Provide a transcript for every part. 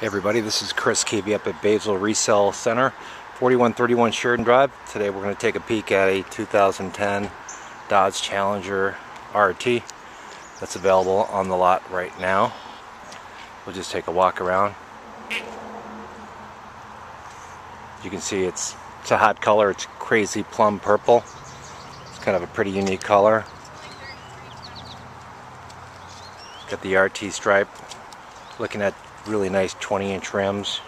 Everybody, this is Chris KB up at Basil Resale Center, 4131 Sheridan Drive. Today we're going to take a peek at a 2010 Dodge Challenger RT that's available on the lot right now. We'll just take a walk around. You can see it's, it's a hot color, it's crazy plum purple. It's kind of a pretty unique color. Got the RT stripe. Looking at really nice 20 inch rims.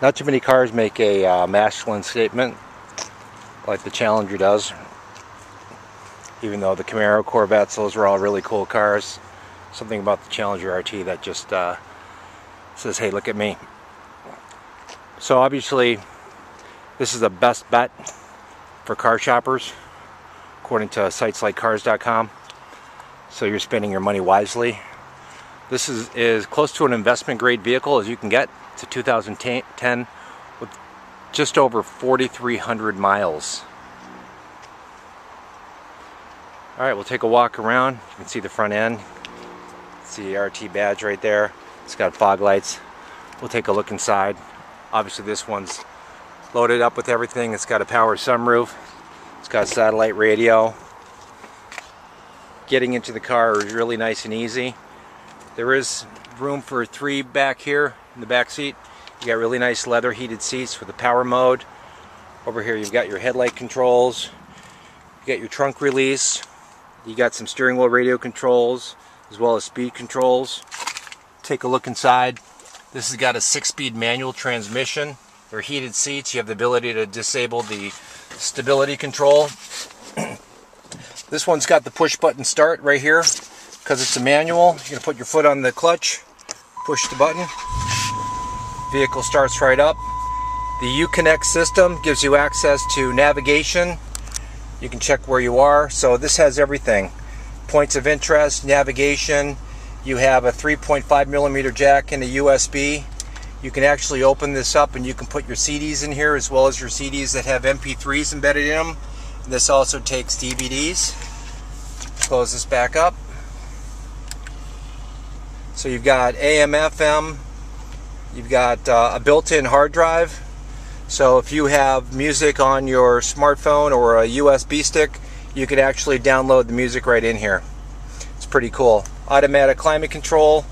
Not too many cars make a uh, masculine statement like the Challenger does. Even though the Camaro, Corvettes, those are all really cool cars. Something about the Challenger RT that just uh, says, hey, look at me. So obviously, this is the best bet for car shoppers, according to sites like cars.com. So you're spending your money wisely. This is as close to an investment grade vehicle as you can get. It's a 2010 with just over 4,300 miles. Alright, we'll take a walk around. You can see the front end. See the RT badge right there. It's got fog lights. We'll take a look inside. Obviously this one's loaded up with everything. It's got a power sunroof. It's got satellite radio. Getting into the car is really nice and easy. There is room for three back here in the back seat. You got really nice leather heated seats with the power mode. Over here you've got your headlight controls. You got your trunk release. You got some steering wheel radio controls as well as speed controls. Take a look inside. This has got a six-speed manual transmission. Are heated seats. You have the ability to disable the stability control. this one's got the push button start right here because it's a manual. You're going to put your foot on the clutch, push the button, vehicle starts right up. The Uconnect system gives you access to navigation. You can check where you are. So this has everything. Points of interest, navigation. You have a 3.5 millimeter jack and a USB. You can actually open this up and you can put your CDs in here as well as your CDs that have MP3s embedded in them. This also takes DVDs. Close this back up. So you've got AM, FM, you've got uh, a built-in hard drive. So if you have music on your smartphone or a USB stick, you can actually download the music right in here. It's pretty cool. Automatic climate control,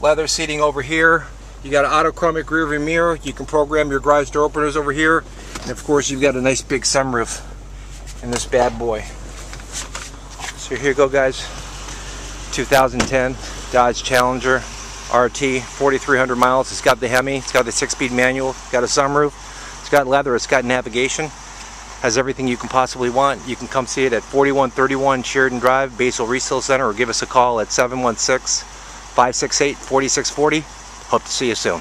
leather seating over here. You got an autochromic rear view mirror. You can program your garage door openers over here. And of course you've got a nice big sunroof in this bad boy. So here you go guys. 2010 Dodge Challenger RT, 4,300 miles. It's got the Hemi, it's got the six-speed manual, it's got a sunroof, it's got leather, it's got navigation, has everything you can possibly want. You can come see it at 4131 Sheridan Drive, Basil Resale Center, or give us a call at 716-568-4640. Hope to see you soon.